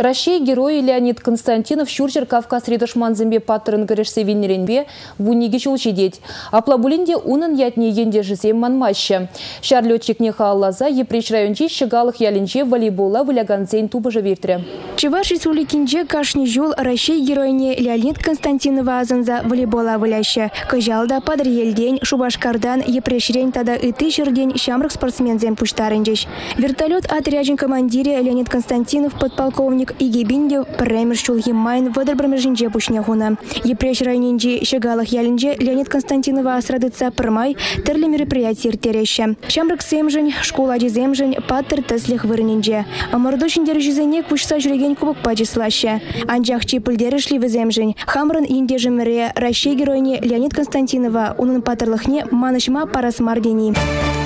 Россия герой Леонид Константинов Шурчер Кавказ редашман зембе паттырын гірешсе винеренбе вуниге чулчидеть. Аплабулинде унын ятне енде жесе манмаще. Шарлетчикне хааллаза епреш райончи щегалых ялинче волейбола выляганцейн тубыжа виртре. Чеваш Республикинче кашни жул Россия геройне Леонид Константинова азанза волейбола выляще. Кыжалда падр елдень Шубашкардан епрешрень тада ыты жердень шамрық спортсмензен пуштарынчеш. Вертолет отряжен командире Леонид Константинов подполковник Ежик игебинде премьер шулхи майн вадыр бремежинже пушнягуна. Епреш районинже шегалах ялинже Леонид Константинова асрадыца пырмай тірлі мероприятиер тереше. Шамрык семжін, школа деземжін, паттыр тәслих вырнинже. Амырды шиндер жүзене кушса жүреген кубок пачислаще. Анжақ чипілдері шли віземжін. Хамрын индежі міре, Рашей геройне Леонид Константинова, унын паттырлықне манышма парасмардени. Музыка